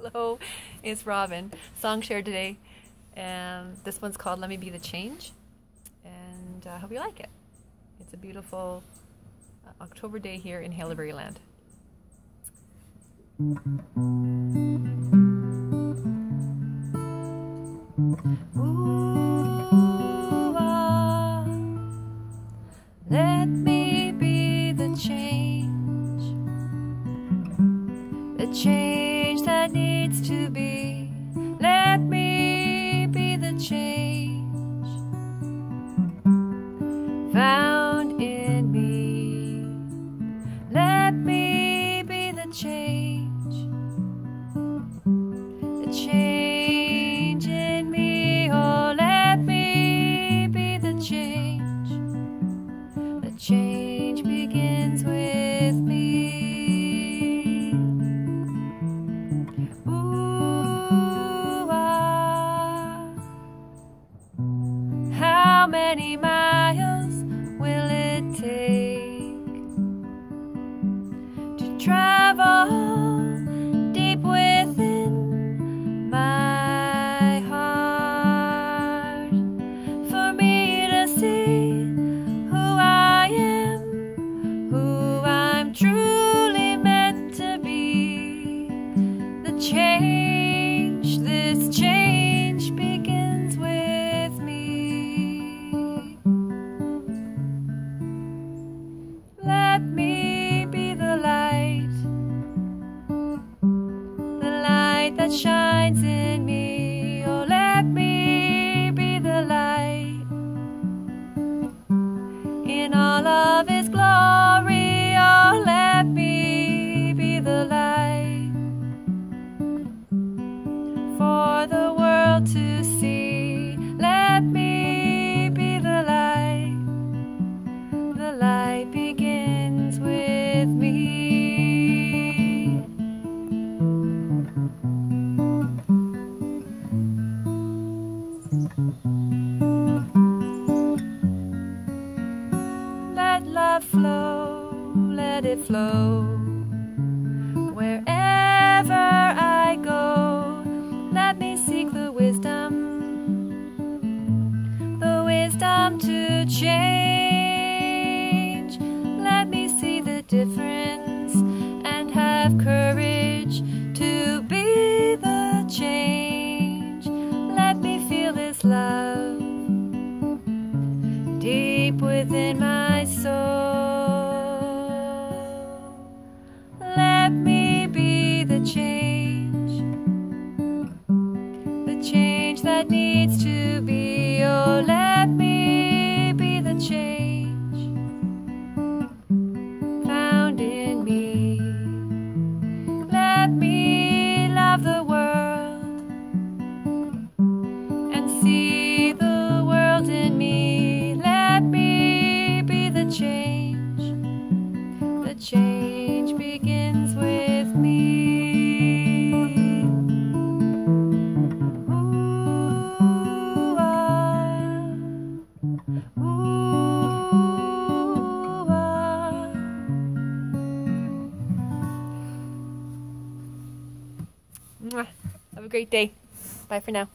Hello, it's Robyn. Song share today, and this one's called "Let Me Be the Change," and I hope you like it. It's a beautiful uh, October day here in Haileybury Land. Ooh, ah, let me be the change, the change that needs to be. Let me be the change found How many miles will it take to travel that shines in me. Oh, let me be the light in all of His glory. Oh, let me be the light for the world to see. Let me be the light. The light begins love flow, let it flow. Wherever I go, let me seek the wisdom, the wisdom to change. Let me see the difference and have courage to be the change. Let me feel this love deep within my soul. Let me be the change, the change that needs to be. Oh, let me be the change found in me. Let me Have a great day. Bye for now.